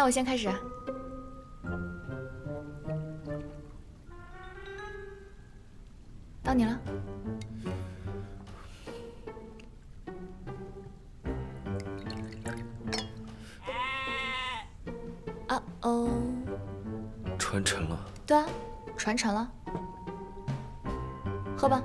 那我先开始啊。到你了。啊哦，传承了。对啊，传承了。喝吧。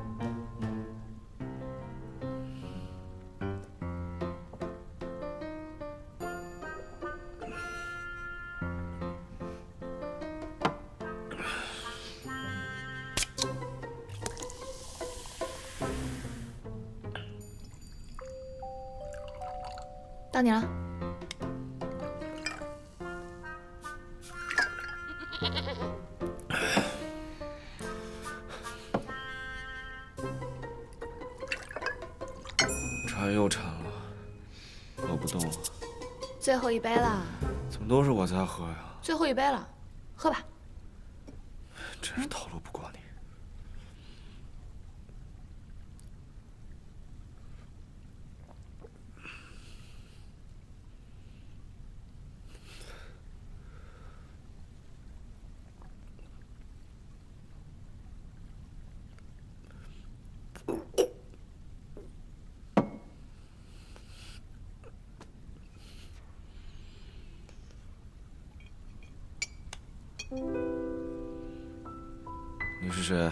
到你了。馋又馋了，喝不动了。最后一杯了。怎么都是我在喝呀？最后一杯了，喝吧。真是套路不过你。你是谁？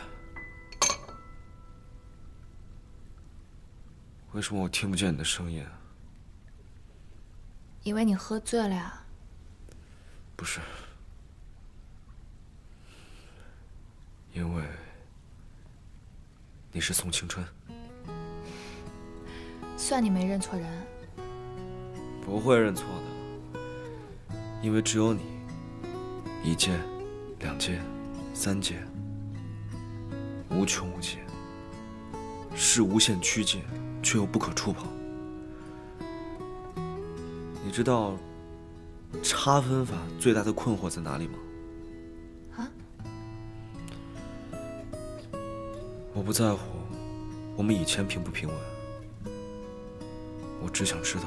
为什么我听不见你的声音？因为你喝醉了呀。不是，因为你是宋青春。算你没认错人。不会认错的，因为只有你，一届、两届、三届，无穷无尽，是无限趋近，却又不可触碰。你知道差分法最大的困惑在哪里吗？啊？我不在乎我们以前平不平稳，我只想知道。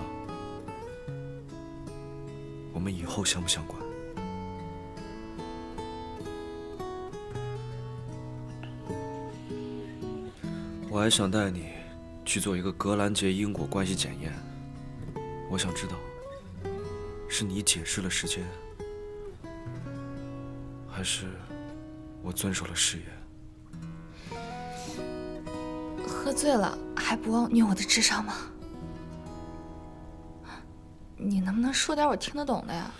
我们以后相不相关？我还想带你去做一个格兰杰因果关系检验。我想知道，是你解释了时间，还是我遵守了誓言？喝醉了还不忘虐我的智商吗？你能不能说点我听得懂的呀？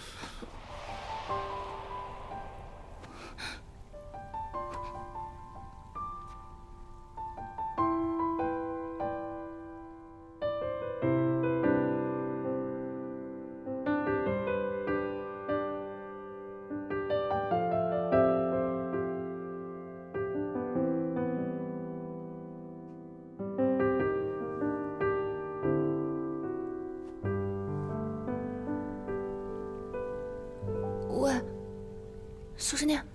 苏师念，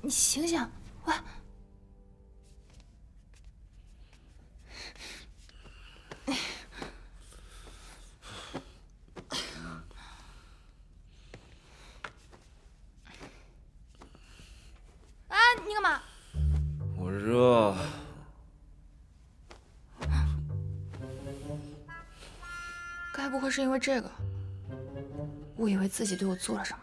你醒醒！喂，啊，你干嘛？我热。该不会是因为这个，误以为自己对我做了什么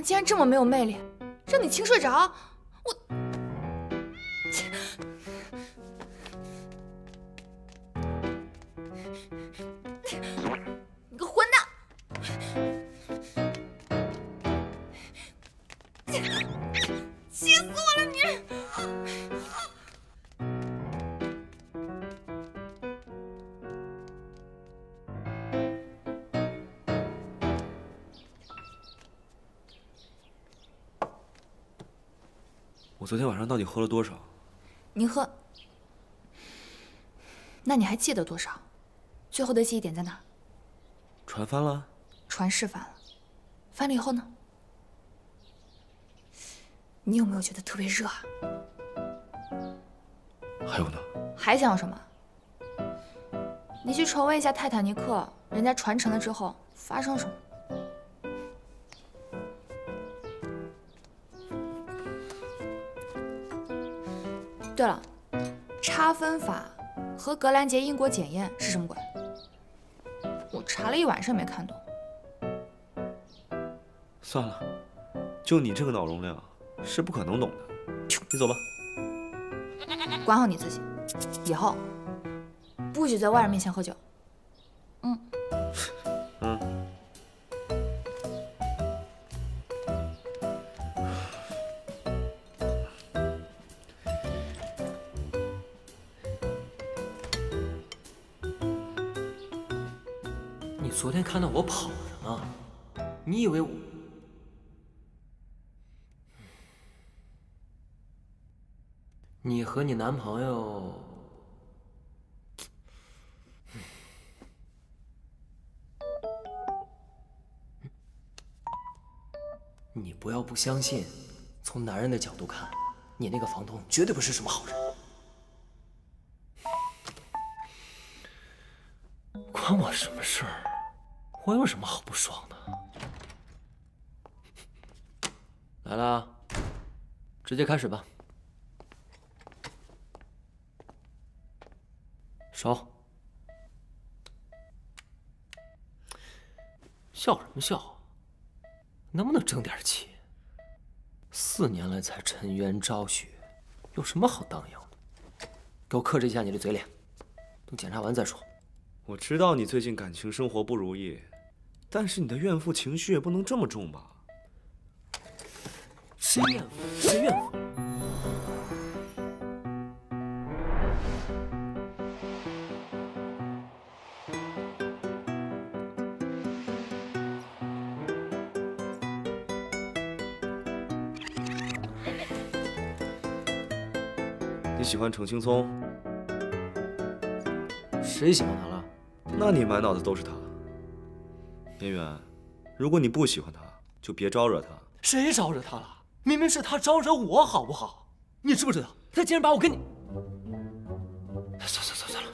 竟然这么没有魅力，让你轻睡着，我。我昨天晚上到底喝了多少？你喝？那你还记得多少？最后的记忆点在哪？船翻了？船是翻了，翻了以后呢？你有没有觉得特别热啊？还有呢？还想要什么？你去重温一下泰坦尼克，人家船沉了之后发生什么？对了，差分法和格兰杰因果检验是什么鬼？我查了一晚上没看懂。算了，就你这个脑容量，是不可能懂的。你走吧。管好你自己，以后不许在外人面前喝酒。昨天看到我跑什么？你以为我？你和你男朋友，你不要不相信。从男人的角度看，你那个房东绝对不是什么好人。关我什么事儿？我有什么好不爽的？来了，直接开始吧。手，笑什么笑？能不能争点气？四年来才沉冤昭雪，有什么好荡漾的？给我克制一下你的嘴脸，等检查完再说。我知道你最近感情生活不如意，但是你的怨妇情绪也不能这么重吧？谁怨妇？谁怨妇？你喜欢程青松？谁喜欢他了？那你满脑子都是他。边远，如果你不喜欢他，就别招惹他。谁招惹他了？明明是他招惹我，好不好？你知不知道？他竟然把我跟你……算了算算算了。